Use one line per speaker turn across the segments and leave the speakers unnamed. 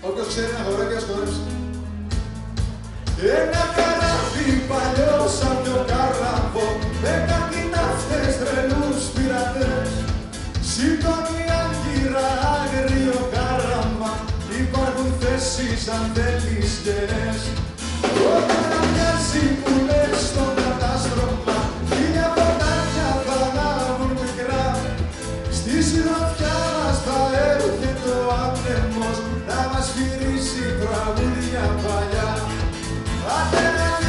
Όποιος ξέρει ένα χοράκι, ας χορέψει. Ένα καράβι παλιό σαν το κάραβο με κάτι ναύτες τρελούς πειρατές. Σηκώνει άγκυρα άγριο κάραμα υπάρχουν θέσεις αν θέλεις γερές. Όταν μοιάζει που λες στο κατάστρωμα χίλια ποτάκια θα ανάβουν μικρά Στη συντροφιά τραγούδια παλιά. Άντε να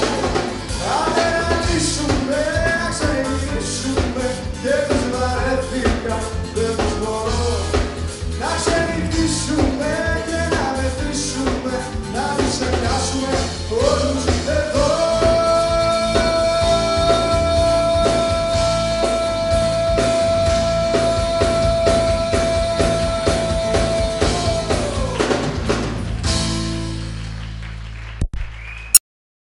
Oh,